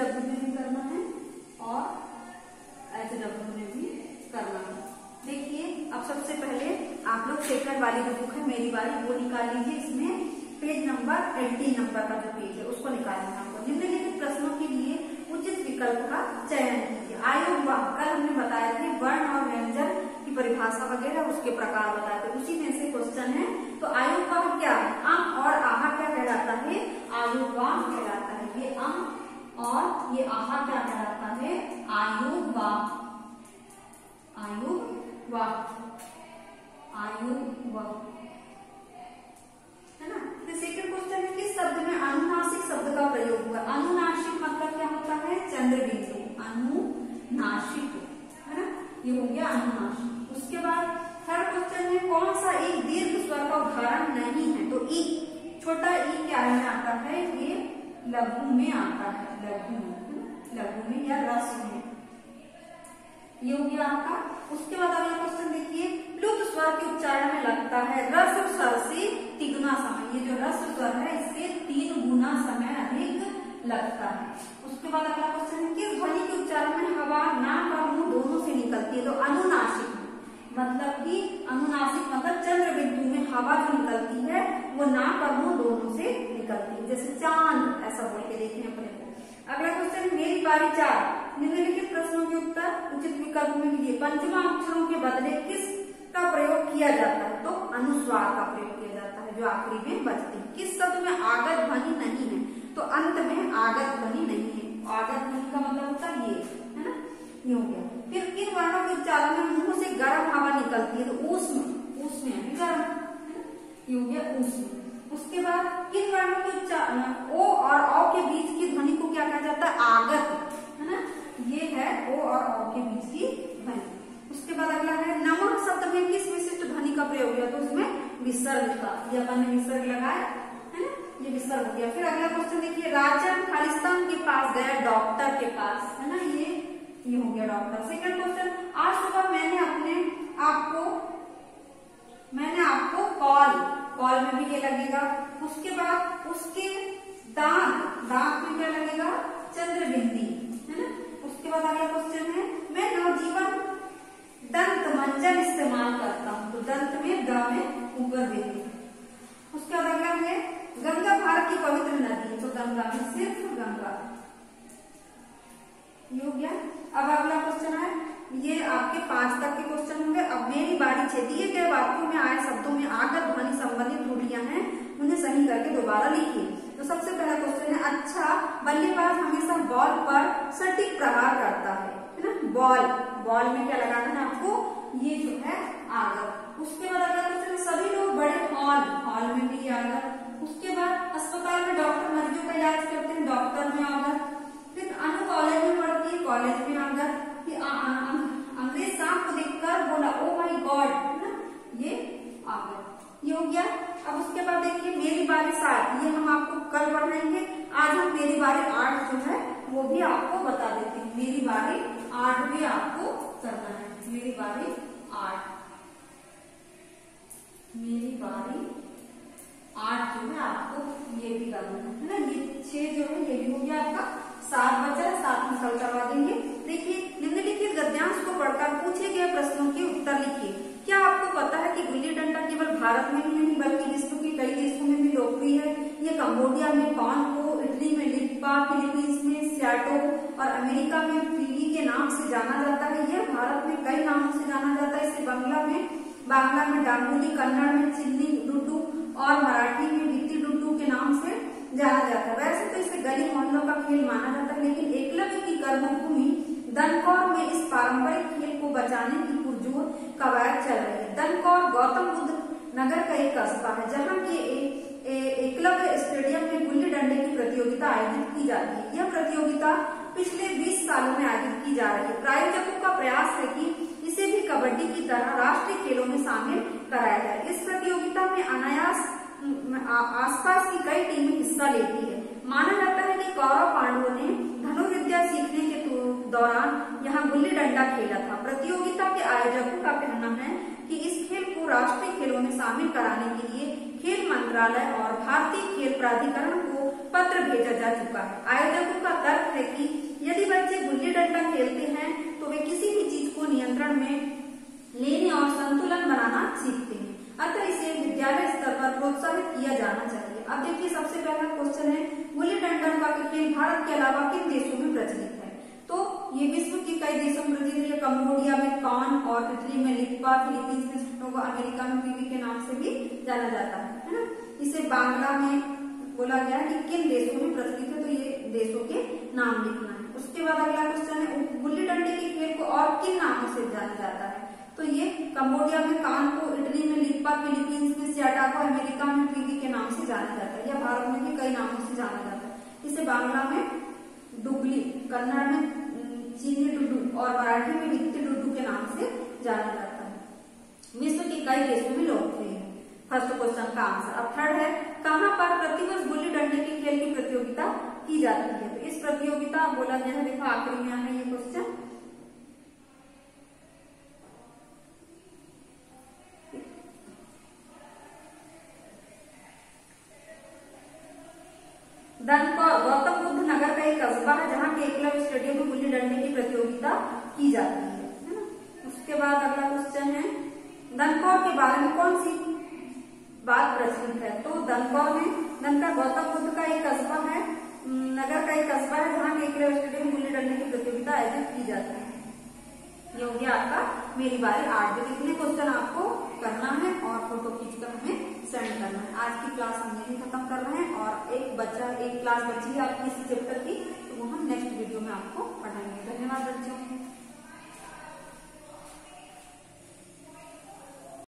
W में भी करना है और ऐसे डब्ल्यू में भी करना है। देखिए, अब सबसे पहले आप लोग सेकंड वाली जो बुक है, मेरी वाली, वो निकाल लीजिए। इसमें पेज नंबर एट्टी नंबर का जो पेज है, उसको निकालना आपको निम्नलिखित प्रश्नों के लिए उचित विकल्प का चयन कीजिए। आयु हुआ, कल हमने बताया कि वर्ण और व्यंजन की परिभाषा वगैरह, उसके प्रकार बताए थे उसी में से क्वेश्चन है। तो आयु का क्या? अंक और और ये आहा क्या कहलाता है? आयोग वाह आयोग वाह आयोग वाह है क्वेश्चन है किस शब्द में शब्द का प्रयोग हुआ। मतलब क्या होता है? है ना? ये हो गया उसके बाद थर्ड क्वेश्चन है, कौन सा एक दीर्घ स्वर का नहीं है? तो ई, छोटा ई क्या में आता है? ये लघु में आता है। लघु लघु में या रस में ये हो गया आपका, उसके बाद अगला क्वेश्चन देखिए लुप्त स्वर के उच्चारण में लगता है, रस स्वर से तिगुना समय। ये जो रस स्वर है, इससे तीन गुना समय अधिक लगता है। उसके बाद अगला क्वेश्चन है किस ध्वनि के उच्चारण में हवा, नाक और मुँह दोनों से निकलती है? तो अनुनासिक। मतलब कि अनुनासिक मतलब चंद्र बिंदु में हवा जो निकलती है, वो नाक और मुँह दोनों से निकलती है। जैसे चाँद, ऐसा बोल के देखें अपने। को अगला क्वेश्चन मेरी बारी चार। निम्नलिखित प्रश्नों के उत्तर उचित विकल्प में लीजिए पंचमा अक्षरों के बदले किस का प्रयोग किया जाता है? तो अनुस्वार का प्रयोग किया जाता है, जो आखिरी में बचती है। किस शब्द में आगत ध्वनि नहीं है? तो अंत में आगत ध्वनि नहीं है। आगत ध्वनि का मतलब होता है ये, है ना? ये हो गया। फिर किन वर्णों के उच्चारण में मुँह से गर्म हवा निकलती है? तो ऊष्म ऊष्म है गर्म ये हो गया ऊष्म। उसके बाद किन वर्णों के उच्चारण ओ और औ के बीच की ध्वनि को क्या कहा जाता है आगत है ना ये है ओ और औ के बीच की ध्वनि उसके बाद अगला है नमक शब्द में किस विशिष्ट ध्वनि का प्रयोग किया तो उसमें विसर्ग का। ये अपन ने विसर्ग लगाया, है ना? ये विसर्ग हो गया। फिर अगला क्वेश्चन देखिए राजन खालिस्तान के पास गया डॉक्टर के पास, है ना? ये ये हो गया डॉक्टर सेकंड क्वेश्चन आज सुबह मैंने अपने आपको, मैंने आपको कॉल कॉल में भी ये लगेगा। उसके बाद, उसके दांत दांत में क्या लगेगा? चंद्र बिंदी है ना? उसके बाद अगला क्वेश्चन है, मैं नवजीवन दंत मंजन इस्तेमाल करता हूँ तो दंत में द में ऊपर देती उसके बाद अगला है? गंगा भारत की पवित्र नदी तो गंगा में सिर्फ़ गंगा ये अब अगला क्वेश्चन है। ये आपके पाँच तक के क्वेश्चन होंगे। अब मेरी बारी छे दिए गए वाक्यों में आए शब्दों में आगत ध्वनि संबंधित त्रुटियाँ हैं, उन्हें सही करके दोबारा लिखिए। तो सबसे पहला क्वेश्चन है अच्छा बल्लेबाज हमेशा बॉल पर सटीक प्रहार करता है। है ना बॉल बॉल में क्या लगाना है आपको? ये जो है आगत उसके बाद अगला क्वेश्चन सभी लोग बड़े हॉल हॉल में भी आगत उसके बाद अस्पताल में डॉक्टर, मरीजों का इलाज करते हैं, डॉक्टर में आगत फिर अनु कॉलेज में पढ़ती है कॉलेज में आगत अंग्रेज़ सांप को देखकर बोला ओ माय गॉड है ना? ये आ गया ये हो गया। अब उसके बाद देखिए, मेरी बारी सात। ये हम आपको कल पढ़ाएँगे। आज हम मेरी बारी आठ जो है, वो भी आपको बता देते हैं। मेरी बारी आठ भी आपको करना है। मेरी बारी आठ। मेरी बारी आठ जो है, आपको ये भी करना है ना? ये छह जो है, ये भी हो गया आपका। सात बचा, सात में कल करवा देंगे। देखिए निम्नलिखित गद्यांश को पढ़कर पूछे गए प्रश्नों के उत्तर लिखिए। क्या आपको पता है कि गुल्ली डंडा केवल भारत में ही नहीं, बल्कि विश्व के कई देशों में भी लोकप्रिय है? ये कम्बोडिया में कॉन्गो इटली में लिप्पा, फिलीपींस में सियाटो और अमेरिका में नाम से जाना जाता है। यह भारत में कई नामों से जाना जाता है। इसे बंगला में, बांग्ला में डांगुली, कन्नड़ में चिल्ली डुडू और मराठी में गिट्टी डुडू के नाम से जाना जाता है। वैसे तो इसे गली मोहल्लों का खेल माना जाता है, लेकिन एकलव्य की कर्मभूमि दनकौर में इस पारंपरिक खेल को बचाने की पुरजोर कवायद चल रही है। दनकौर गौतम बुद्ध नगर का एक कस्बा है, जहाँ के एकलव्य स्टेडियम में गुल्ली डंडे की प्रतियोगिता आयोजित की जाती है। यह प्रतियोगिता पिछले 20 सालों में आयोजित की जा रही है प्रायोजकों का प्रयास है कि इसे भी कबड्डी की तरह राष्ट्रीय खेलों में शामिल कराया जाए। इस प्रतियोगिता में अनायास आसपास की कई टीमें हिस्सा लेती है। माना जाता है कि कौरव पांडवों ने धनुर्विद्या सीखने के दौरान यहाँ गुल्ली डंडा खेला था। प्रतियोगिता के आयोजकों का कहना है कि इस खेल को राष्ट्रीय खेलों में शामिल कराने के लिए खेल मंत्रालय और भारतीय खेल प्राधिकरण को पत्र भेजा जा चुका है। आयोजकों का तर्क है कि यदि बच्चे गुल्ली डंडा खेलते हैं तो वे किसी भी चीज़ को नियंत्रण में लेने और संतुलन बनाना सीखते हैं। अतः इसे विद्यालय स्तर पर प्रोत्साहित किया जाना चाहिए। अब देखिए, सबसे पहला क्वेश्चन है, गुल्ली डंडन का खेल भारत के अलावा किन देशों में प्रचलित है? तो ये विश्व के कई देशों में प्रचलित है। कम्बोडिया में कान और इटली में लिप्पा, फिलीपींस में अमेरिका में पीवी के नाम से भी जाना जाता है है ना? इसे बांग्ला में बोला गया कि किन देशों में प्रचलित है तो ये देशों के नाम लिखना है। उसके बाद अगला क्वेश्चन है गुल्ली डंडे के खेल को और किन नामों से जाना जाता है? तो ये कम्बोडिया में कान को, इटली में लिप्पा, फिलीपींस में सियाटा को, अमेरिका में पीवी के नाम से जाना जाता है या भारत में भी कई नामों से जाना जाता है। इसे बांग्ला में डुगली, कन्नड़ में चीनी डुडू और मराठी में वित्त डुडू के नाम से जाना जाता है। विश्व के कई देशों में लोकप्रिय है। फ़र्स्ट क्वेश्चन का आंसर अब थर्ड है, कहाँ पर प्रतिवर्ष गुल्ली डंडे की खेल की प्रतियोगिता की जाती है। तो इस प्रतियोगिता बोला गया है, देखो आखिरी में है ये क्वेश्चन गौतम बुद्ध नगर का एक कस्बा है, जहाँ के एकलव्य स्टेडियम में गुल्ली डंडे की प्रतियोगिता की जाती है है ना? उसके बाद अगला क्वेश्चन है, दनकौर के बारे में कौन सी बात प्रचलित है? तो दनकौर में दनका गौतम बुद्ध का एक कस्बा है नगर का एक कस्बा है, जहाँ के स्टेडियम गुल्ली डंडे की प्रतियोगिता आयोजित की जाती है। ये हो गया आपका मेरी बारी। आठ बजे इतने क्वेश्चन आपको करना है और फ़ोटो खींचकर हमें सेंड करना है। आज की क्लास हम यही खत्म कर रहे हैं और एक बच्चा, एक क्लास बची है आपकी इसी चैप्टर की तो वो हम नेक्स्ट वीडियो में आपको पढ़ाएँगे।